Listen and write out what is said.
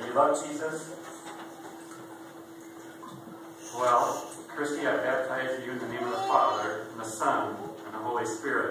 Do you love Jesus? Well, Kristi, I baptize you in the name of the Father, and the Son, and the Holy Spirit.